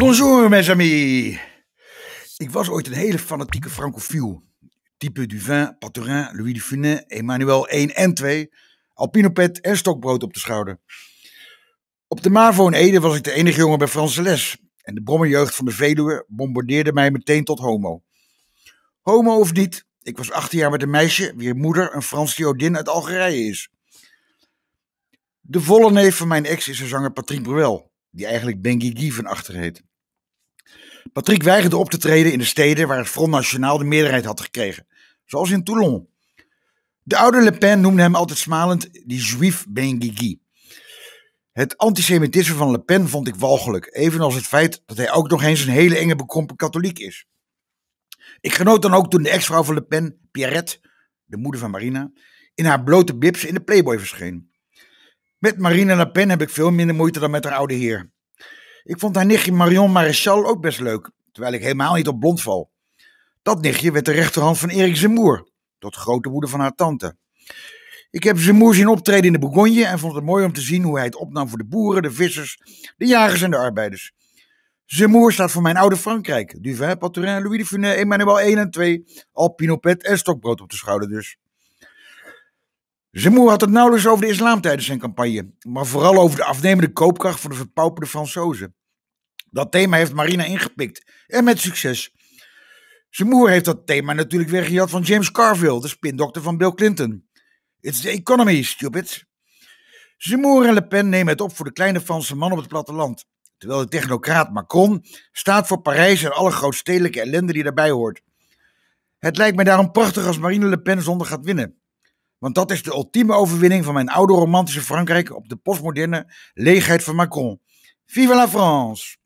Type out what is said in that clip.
Bonjour, mes amis. Ik was ooit een hele fanatieke francofiel. Type Duvin, Paturin, Louis de Funès, Emmanuel 1 en 2, alpinopet en stokbrood op de schouder. Op de MAVO in Ede was ik de enige jongen bij Franse les. En de brommerjeugd van de Veluwe bombardeerde mij meteen tot homo. Homo of niet, ik was 18 jaar met een meisje wier moeder een Frans Theodin uit Algerije is. De volle neef van mijn ex is de zanger Patrick Bruel, die eigenlijk Benguigui van achter heet. Patrick weigerde op te treden in de steden waar het Front National de meerderheid had gekregen, zoals in Toulon. De oude Le Pen noemde hem altijd smalend die Juif Benguigui. Het antisemitisme van Le Pen vond ik walgelijk, evenals het feit dat hij ook nog eens een hele enge bekrompen katholiek is. Ik genoot dan ook toen de ex-vrouw van Le Pen, Pierrette, de moeder van Marina, in haar blote bips in de Playboy verscheen. Met Marina Le Pen heb ik veel minder moeite dan met haar oude heer. Ik vond haar nichtje Marion Maréchal ook best leuk, terwijl ik helemaal niet op blond val. Dat nichtje werd de rechterhand van Erik Zemmour, tot grote woede van haar tante. Ik heb Zemmour zien optreden in de Bourgogne en vond het mooi om te zien hoe hij het opnam voor de boeren, de vissers, de jagers en de arbeiders. Zemmour staat voor mijn oude Frankrijk. Duvin, Paturin, Louis de Funès, Emmanuel 1 en 2, Alpinopet en stokbrood op de schouder dus. Zemmour had het nauwelijks over de islam tijdens zijn campagne, maar vooral over de afnemende koopkracht van de verpauperde Fransozen. Dat thema heeft Marina ingepikt en met succes. Zemmour heeft dat thema natuurlijk weggejat van James Carville, de spindokter van Bill Clinton. It's the economy, stupid. Zemmour en Le Pen nemen het op voor de kleine Franse man op het platteland, terwijl de technocraat Macron staat voor Parijs en alle grootstedelijke ellende die daarbij hoort. Het lijkt mij daarom prachtig als Marine Le Pen zonder gaat winnen. Want dat is de ultieme overwinning van mijn oude romantische Frankrijk op de postmoderne leegheid van Macron. Vive la France!